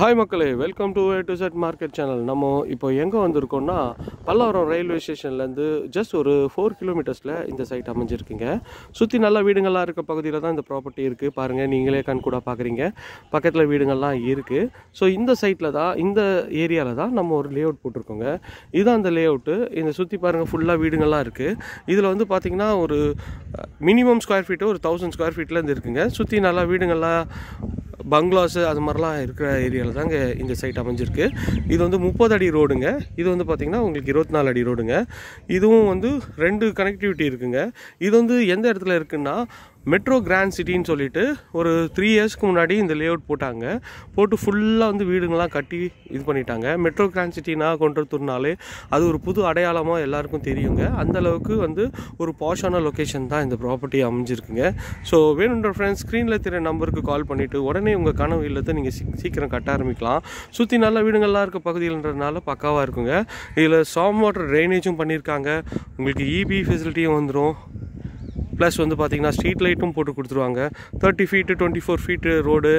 Hi மக்களே. Welcome to A to Z market channel நம்ம இப்போ எங்கே வந்திருக்கோம்னா பல்லாவரம் ரயில்வே ஸ்டேஷன்லேருந்து ஜஸ்ட் ஒரு ஃபோர் கிலோமீட்டர்ஸில் இந்த சைட் அமைஞ்சிருக்குங்க. சுற்றி நல்ல வீடுங்கள்லாம் இருக்க பகுதியில் தான் இந்த ப்ராப்பர்ட்டி இருக்குது பாருங்கள் நீங்களே கண் கூட பார்க்குறீங்க பக்கத்தில் வீடுங்கள்லாம் இருக்குது ஸோ இந்த சைட்டில் தான் இந்த ஏரியாவில் தான் நம்ம ஒரு லே அவுட் போட்டிருக்கோங்க. இதுதான் அந்த லே அவுட்டு இந்த சுற்றி பாருங்கள் ஃபுல்லாக வீடுங்கள்லாம் இருக்குது இதில் வந்து பார்த்திங்கன்னா ஒரு மினிமம் ஸ்கொயர் ஃபீட்டு ஒரு தௌசண்ட் ஸ்கொயர் ஃபீட்லேருந்து இருக்குங்க. சுற்றி நல்லா வீடுங்கள்லாம் பங்களாஸு அது மாதிரிலாம் இருக்கிற ஏரியாவில் தாங்க இந்த சைட் அமைஞ்சிருக்கு. இது வந்து முப்பது அடி ரோடுங்க. இது வந்து பார்த்திங்கன்னா உங்களுக்கு இருபத்தி நாலு அடி ரோடுங்க. இதுவும் வந்து ரெண்டு கனெக்டிவிட்டி இருக்குங்க. இது வந்து எந்த இடத்துல இருக்குன்னா மெட்ரோ கிராண்ட் சிட்டின்னு சொல்லிட்டு ஒரு த்ரீ இயர்ஸ்க்கு முன்னாடி இந்த லேஅவுட் போட்டாங்க. போட்டு ஃபுல்லாக வந்து வீடுங்கள்லாம் கட்டி இது பண்ணிட்டாங்க. மெட்ரோ கிராண்ட் சிட்டினா கொண்டுறதுனாலே அது ஒரு புது அடையாளமாக எல்லாருக்கும் தெரியுங்க. அந்தளவுக்கு வந்து ஒரு பாஷான லொக்கேஷன் தான் இந்த ப்ராப்பர்ட்டி அமைஞ்சிருக்குங்க. ஸோ வேணுன்ற ஃப்ரெண்ட்ஸ் ஸ்க்ரீனில் தெரிய நம்பருக்கு கால் பண்ணிவிட்டு உடனே உங்கள் கனவு இல்லத்தை நீங்கள் சீ சீக்கிரம் கட்ட ஆரம்பிக்கலாம். சுற்றி நல்ல வீடுங்கள்லாம் இருக்க பகுதியில்ன்றதுனால பக்காவாக இருக்குங்க. இதில் சாம் வாட்டர் ட்ரைனேஜும் பண்ணியிருக்காங்க உங்களுக்கு இபி ஃபெசிலிட்டியும் வந்துடும் ப்ளஸ் வந்து பார்த்தீங்கன்னா ஸ்ட்ரீட் லைட்டும் போட்டு கொடுத்துருவாங்க. Thirty feet twenty four feet road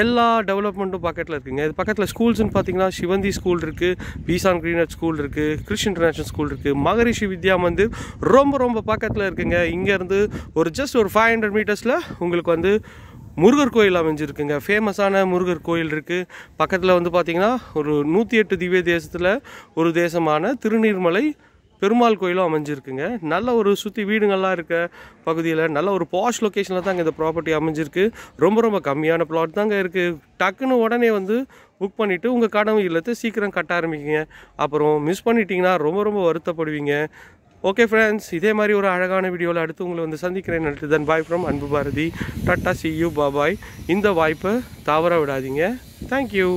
எல்லா டெவலப்மெண்ட்டும் பக்கத்தில் இருக்குங்க. இது பக்கத்தில் ஸ்கூல்ஸ்னு பார்த்தீங்கன்னா சிவந்தி ஸ்கூல் இருக்குது பீசான் கிரீனட் ஸ்கூல் இருக்குது கிறிஸ்டின் இன்டர்நேஷ்னல் ஸ்கூல் இருக்குது மகரிஷி வித்யா மந்திர் ரொம்ப ரொம்ப பக்கத்தில் இருக்குங்க. இங்கேருந்து ஒரு ஜஸ்ட் ஒரு ஃபைவ் ஹண்ட்ரட் மீட்டர்ஸில் உங்களுக்கு வந்து முருகர் கோயில் அமைஞ்சிருக்குங்க. ஃபேமஸான முருகர் கோயில் இருக்குது பக்கத்தில் வந்து பார்த்திங்கன்னா ஒரு நூற்றி எட்டு திவ்ய தேசத்தில் ஒரு தேசமான திருநீர்மலை பெருமாள் கோயிலும் அமைஞ்சிருக்குங்க. நல்ல ஒரு சுற்றி வீடுங்கள்லாம் இருக்க பகுதியில் நல்ல ஒரு பாஷ் லொக்கேஷனில் தாங்க இந்த ப்ராப்பர்ட்டி அமைஞ்சிருக்கு. ரொம்ப ரொம்ப கம்மியான பிளாட் தாங்க இருக்குது டக்குன்னு உடனே வந்து புக் பண்ணிவிட்டு உங்கள் கனவு இல்லத்தை சீக்கிரம் கட்ட ஆரம்பிக்குங்க. அப்புறம் மிஸ் பண்ணிட்டீங்கன்னா ரொம்ப ரொம்ப வருத்தப்படுவீங்க. ஓகே ஃப்ரெண்ட்ஸ் இதே மாதிரி ஒரு அழகான வீடியோவில் அடுத்து உங்களை வந்து சந்திக்கிறேன். நன்றி தன் bye from Anbu Bharathi. Tata see you bye bye இந்த வாய்ப்பை தவற விடாதீங்க. தேங்க்யூ